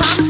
promise.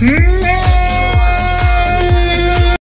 Hmm.